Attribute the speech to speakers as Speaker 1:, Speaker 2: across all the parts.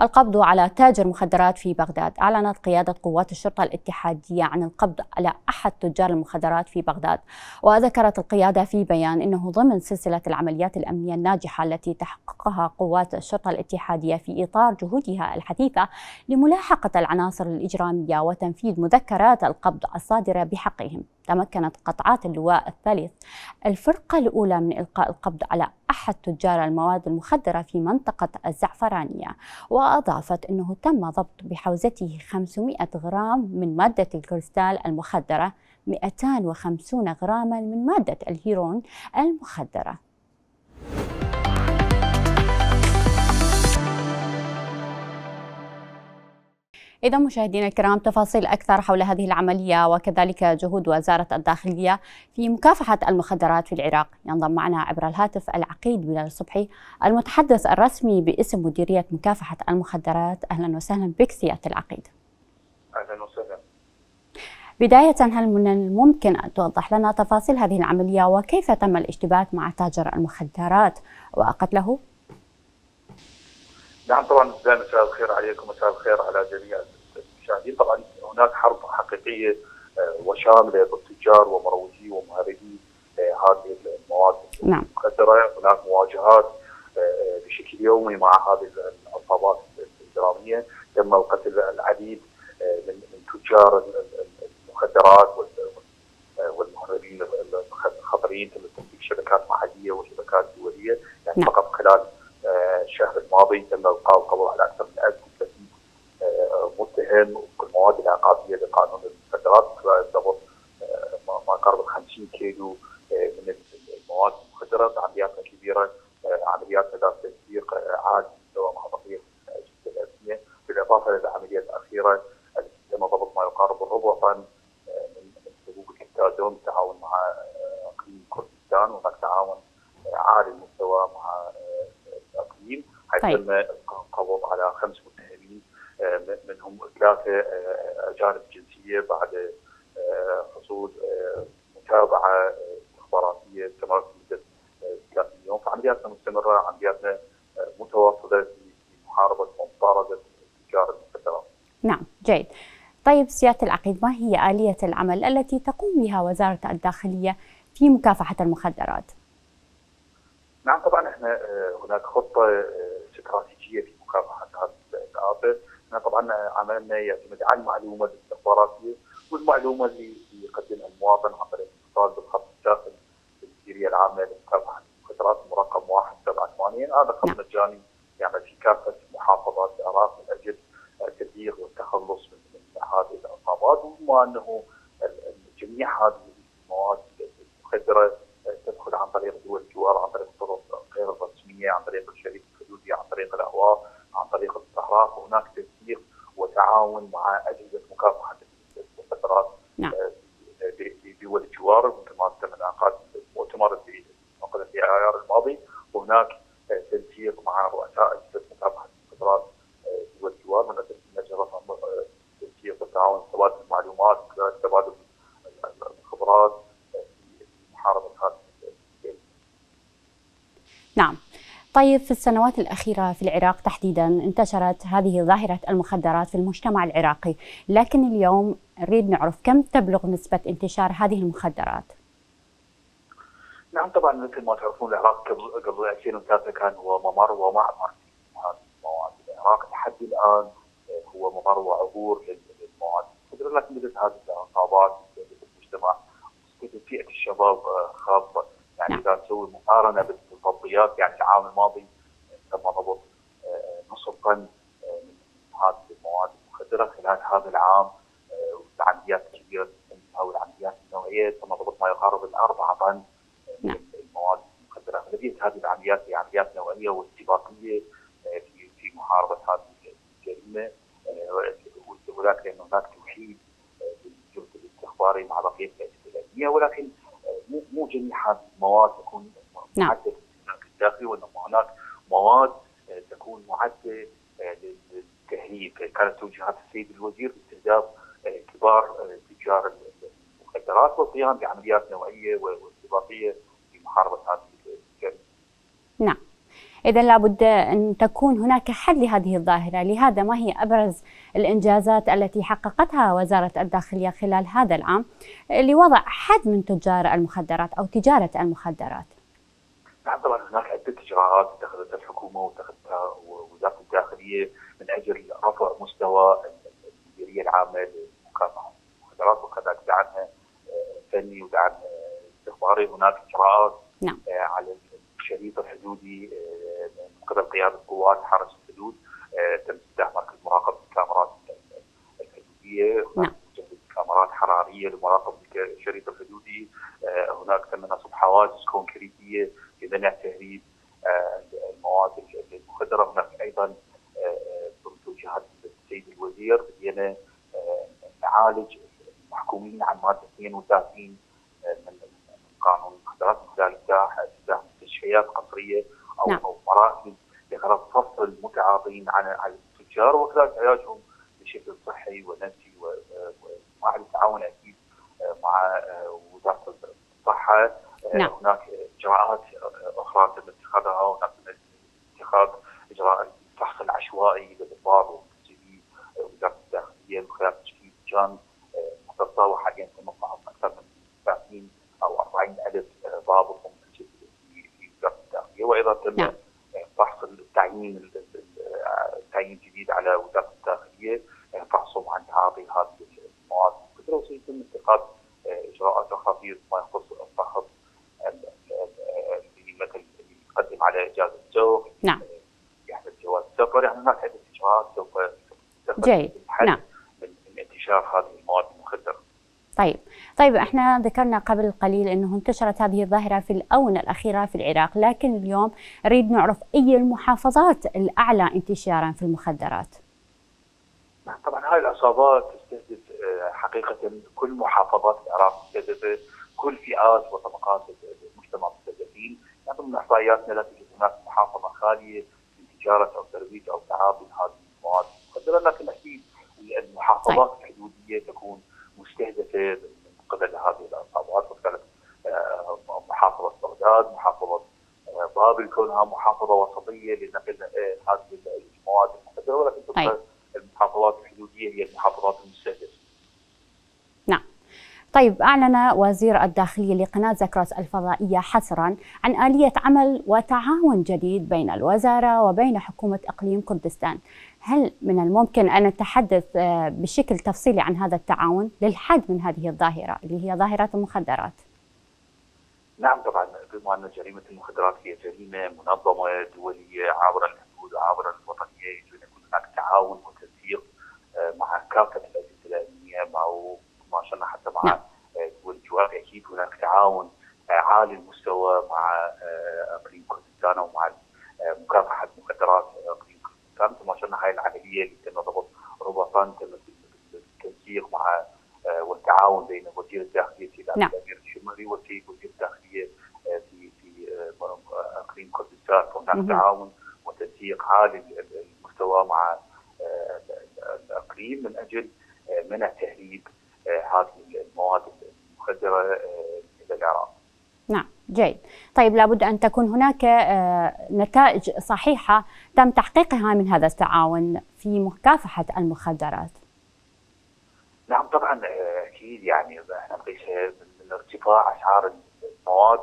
Speaker 1: القبض على تاجر مخدرات في بغداد. أعلنت قيادة قوات الشرطة الاتحادية عن القبض على أحد تجار المخدرات في بغداد. وذكرت القيادة في بيان أنه ضمن سلسلة العمليات الأمنية الناجحة التي تحققها قوات الشرطة الاتحادية في إطار جهودها الحثيثة لملاحقة العناصر الإجرامية وتنفيذ مذكرات القبض الصادرة بحقهم. تمكنت قطعات اللواء الثالث. الفرقة الأولى من إلقاء القبض على أحد تجار المواد المخدرة في منطقة الزعفرانية وأضافت أنه تم ضبط بحوزته 500 غرام من مادة الكريستال المخدرة 250 غراما من مادة الهيرون المخدرة. إذا مشاهدينا الكرام تفاصيل أكثر حول هذه العملية وكذلك جهود وزارة الداخلية في مكافحة المخدرات في العراق. ينضم معنا عبر الهاتف العقيد بلال الصبحي المتحدث الرسمي باسم مديرية مكافحة المخدرات. أهلا وسهلا بك سيادة العقيد.
Speaker 2: أهلا وسهلا.
Speaker 1: بداية هل من الممكن أن توضح لنا تفاصيل هذه العملية وكيف تم الاشتباك مع تاجر المخدرات وقتله؟
Speaker 2: نعم طبعا مساء الخير عليكم مساء الخير على جميع المشاهدين طبعا هناك حرب حقيقية وشامله بالتجار ومروجي ومهربي هذه المواد
Speaker 1: نعم.
Speaker 2: المخدره هناك مواجهات بشكل يومي مع هذه العصابات الإجرامية تم القتل العديد من من تجار المخدرات والمهربين الخطرين تم تنفيذ شبكات محلية وشبكات دولية يعني
Speaker 1: نعم.
Speaker 2: فقط خلال الشهر الماضي تم إلقاء القبض على أكثر من 1030 متهم وفق المواد العقابية لقانون المخدرات ضبط ما قرب 50 كيلو من المواد المخدره عملياتنا كبيرة عملياتنا ذات تنسيق عالي مستوى مع بقيه الاجهزه الامنيه بالإضافة للعمليه الاخيره التي تم ضبط ما يقارب الربع طن من حبوب الكتازون بالتعاون مع اقليم كردستان وهناك تعاون عالي المستوى مع الاقليم حيث
Speaker 1: طيب.
Speaker 2: تم القبض على خمس متهمين منهم ثلاثة أجانب جنسية بعد حصول متابعة استخباراتيه استمرت لمدة ثلاث يوم فعملياتنا مستمرة عملياتنا متواصلة في محاربة ومطاردة تجار المخدرات.
Speaker 1: نعم جيد طيب سيادة العقيد ما هي آلية العمل التي تقوم بها وزارة الداخلية في مكافحة المخدرات؟
Speaker 2: نعم طبعا إحنا هناك خطة استراتيجيه في مكافحه هذه الآفة، إحنا طبعا عملنا يعتمد على المعلومة الاستخباراتيه والمعلومة اللي يقدمها المواطن عن طريق الاتصال بالخط الداخلي للمديريه العامة لمكافحه المخدرات رقم 178 هذا خط مجاني يعمل في كافة محافظات العراق من أجل التبليغ والتخلص من, هذه العصابات وبما أنه جميع هذه المواد المخدرة تدخل عن طريق دول الجوار عن طريق الطرق غير الرسميه عن طريق الشريك الحدودي عن طريق الاهواء عن طريق الصحراء وهناك تنسيق وتعاون مع اجهزه مكافحه المخدرات
Speaker 1: نعم.
Speaker 2: بدول الجوار مثل ما تم انعقاد مؤتمر في عقد في ايار الماضي وهناك تنسيق مع رؤساء اجهزه مكافحه المخدرات دول الجوار من أجل نجرة التنسيق والتعاون تبادل المعلومات تبادل الخبرات في محاربه هذه
Speaker 1: نعم طيب في السنوات الأخيرة في العراق تحديدا انتشرت هذه ظاهرة المخدرات في المجتمع العراقي لكن اليوم نريد نعرف كم تبلغ نسبة انتشار هذه المخدرات؟
Speaker 2: نعم طبعا مثل ما تعرفون العراق قبل قبل 2003 كان هو ممر ومعبر هذه المواد العراق. لحد الآن هو ممر وعبور للمواد. لكن بدات هذه العصابات في المجتمع؟ فئة الشباب خاصه يعني
Speaker 1: نعم.
Speaker 2: إذا تسوي مقارنة بالتطبيقات يعني العام الماضي تم ضبط نصف طن من هذه المواد المخدرة خلال هذا العام والعمليات الكبيره أو العمليات النوعية تم ضبط ما يقارب الاربعه طن من المواد المخدرة. اغلبيه هذه العمليات هي عمليات نوعيه واستباقيه في في محاربة هذه الجريمة وذلك لأن هناك توحيد بالجهد الاستخباري مع بقية الاجهزه الامنيه ولكن مو مو جميع هذه المواد تكون
Speaker 1: نعم.
Speaker 2: الداخلي وانما هناك مواد تكون معدة للتهريب كانت توجيهات السيد الوزير باستهداف كبار تجار المخدرات والقيام بعمليات نوعية واستباقيه في محاربة هذه الجريمة.
Speaker 1: نعم. إذا لابد أن تكون هناك حل لهذه الظاهرة. لهذا ما هي أبرز الإنجازات التي حققتها وزارة الداخلية خلال هذا العام؟ لوضع حد من تجار المخدرات أو تجارة المخدرات.
Speaker 2: نعم طبعا هناك عدة إجراءات اتخذتها الحكومة واتخذتها وزارة الداخلية من أجل رفع مستوى المديرية العامة لمكافحة المخدرات وكذلك دعمها فني ودعم استخباري هناك إجراءات
Speaker 1: نعم.
Speaker 2: على الشريط الحدودي من قبل قيادة قوات حرس الحدود تم استفتاح مركز مراقبة الكاميرات الحدودية
Speaker 1: نعم.
Speaker 2: كاميرات حرارية لمراقبة الشريط الحدودي هناك تم نصب حواجز كونكريتيه لمنع تهريب المواد المخدره هناك أيضا بتوجيهات الوزير بدينا نعالج المحكومين عن ماده 32 من قانون المخدرات من خلال افتتاح افتتاح مستشفيات قصريه أو
Speaker 1: نعم.
Speaker 2: أو مراكز لغرض فصل المتعاطين عن عن التجار وكذلك علاجهم بشكل صحي ونفسي ومع التعاون أكيد مع وزارة الصحة
Speaker 1: نعم.
Speaker 2: هناك اجراءات أخرى تم اتخاذها هناك اتخاذ اجراء الفحص العشوائي للاطباء ومنتجي وزاره الداخليه من خلال تشكيل لجان مختصه وحاليا تم فحص أكثر من 30 أو 40 ومنتج في وزاره الداخليه وأيضا تم
Speaker 1: نعم.
Speaker 2: فحص التعيين التعيين الجديد على وزارة الداخليه فحصهم عن تعاطي هذه المواد المخدره وسيتم اتخاذ اجراءات أخرى في ما يخص الفحص اللي مثل اللي يقدم على اجازه سوق
Speaker 1: نعم.
Speaker 2: يحمل جواز سفر يعني هناك عدة إجراءات سوف
Speaker 1: جيد. نعم.
Speaker 2: من انتشار هذه المواد.
Speaker 1: طيب. طيب إحنا ذكرنا قبل قليل إنه انتشرت هذه الظاهرة في الآونة الأخيرة في العراق لكن اليوم نريد نعرف أي المحافظات الأعلى انتشارا في المخدرات؟
Speaker 2: نعم، طبعا هاي العصابات تستهدف آه، حقيقة كل محافظات العراق مستهدفه كل فئات وطبقات المجتمع مستهدفين. يعني ضمن إحصائياتنا لا توجد هناك محافظة خالية من تجاره أو ترويج أو تعاطي هذه المواد المخدرة لكن أكيد المحافظات الحدودية تكون مستهدفه من قبل هذه العصابات وكانت آه، محافظة بغداد محافظة آه، بابل كونها محافظة وسطية لنقل آه، هذه المواد المخدره ولكن تبقى
Speaker 1: طيب.
Speaker 2: المحافظات الحدودية هي المحافظات المستهدفة.
Speaker 1: طيب أعلن وزير الداخلية لقناة زكروس الفضائية حصرا عن آلية عمل وتعاون جديد بين الوزارة وبين حكومة إقليم كردستان هل من الممكن أن نتحدث آه، بشكل تفصيلي عن هذا التعاون للحد من هذه الظاهرة اللي هي ظاهرة المخدرات
Speaker 2: نعم طبعا بما أن جريمة المخدرات هي جريمة منظمة دولية عابره الحدود وعابره الوطنية يجب أن يكون هناك تعاون وتنسيق آه، مع كافة الاجهزه الامنيه مع ما شاء الله حتى مع
Speaker 1: نعم.
Speaker 2: آه، دول الجوار أكيد هناك تعاون آه، عالي المستوى مع آه، اقليم كردستان ومع آه، مكافحه مخدرات اقليم كردستان ما شاء الله هاي العملية اللي تم ضبط ربطان تم بالتنسيق مع آه، والتعاون بين وزير الداخلية عبد
Speaker 1: نعم.
Speaker 2: الامير الشمري والسيد وزير الداخلية آه، في في آه، أقليم كردستان فهناك
Speaker 1: مهم.
Speaker 2: تعاون وتنسيق عالي ال- ال- المستوى مع ال- الأقليم من أجل منع تهريب هذه المواد المخدرة إلى العراق.
Speaker 1: نعم جيد طيب لابد أن تكون هناك نتائج صحيحة تم تحقيقها من هذا التعاون في مكافحة المخدرات
Speaker 2: طبعا آه، أكيد يعني إحنا نقيسها من ارتفاع أسعار المواد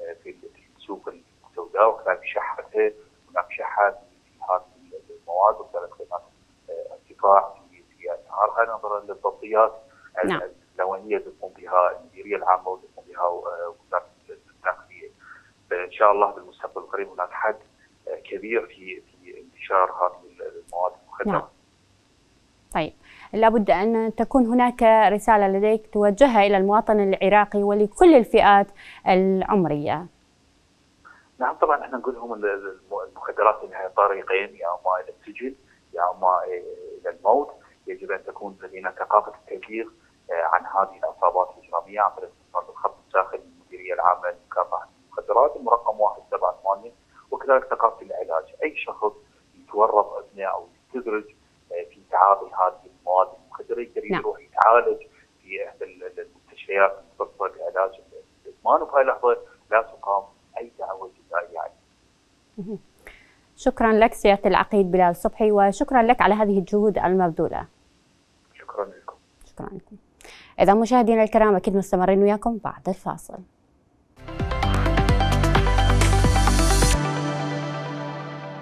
Speaker 2: آه، في السوق السوداء وكذلك شحتها هناك شحات في هذه المواد وكذلك هناك آه، ارتفاع في في اسعارها نظرا للتغطيات
Speaker 1: نعم.
Speaker 2: اللونية اللي تقوم بها المديريه العامة واللي تقوم بها وزاره الداخليه. فإن شاء الله بالمستقبل القريب هناك حد كبير في في انتشار هذه المواد المخدره.
Speaker 1: نعم. طيب لابد أن تكون هناك رسالة لديك توجهها إلى المواطن العراقي ولكل الفئات العمرية.
Speaker 2: نعم طبعا إحنا نقول لهم ال- ال- المخدرات لها طريقين يا أما إلى السجن يا أما إلى الموت. يجب أن تكون لدينا ثقافة التبليغ آه، عن هذه العصابات الإجرامية عن طريق اتصال الخط الداخلي للمديرية العامة لمكافحة المخدرات المرقم 178 وكذلك ثقافة العلاج. أي شخص يتورط ابنه أو يستدرج تعاطي هذه المواد المخدره يقدر
Speaker 1: نعم.
Speaker 2: يروح يتعالج في احدى ال- المستشفيات المختصه بعلاج الإدمان وفي اللحظه لا تقام أي دعوة جزائية. عليه.
Speaker 1: شكرا لك سيادة العقيد بلال صبحي وشكرا لك على هذه الجهود المبذولة.
Speaker 2: شكرا لكم.
Speaker 1: شكرا لكم. إذا مشاهدينا الكرام أكيد مستمرين وياكم بعد الفاصل.